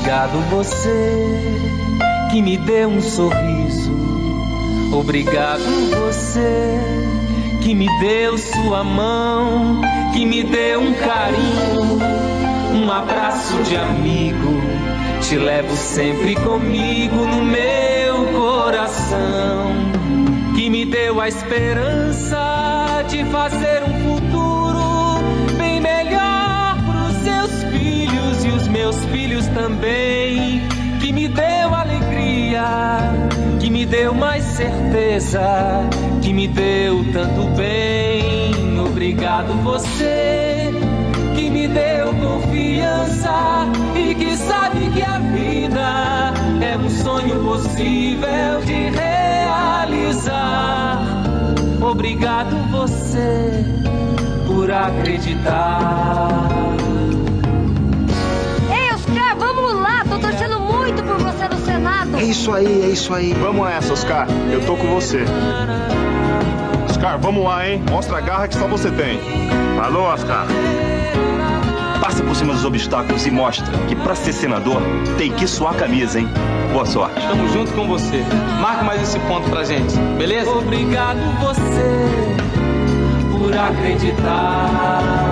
Obrigado você que me deu um sorriso. Obrigado você que me deu sua mão, que me deu um carinho, um abraço de amigo. Te levo sempre comigo no meu coração, que me deu a esperança de fazer um futuro filhos também, que me deu alegria, que me deu mais certeza, que me deu tanto bem. Obrigado você que me deu confiança e que sabe que a vida é um sonho possível de realizar. Obrigado você por acreditar. É isso aí, é isso aí. Vamos essa, Oscar. Eu tô com você. Oscar, vamos lá, hein? Mostra a garra que só você tem. Falou, Oscar. Passa por cima dos obstáculos e mostra que pra ser senador tem que suar a camisa, hein? Boa sorte. Estamos junto com você. Marca mais esse ponto pra gente, beleza? Obrigado você por acreditar.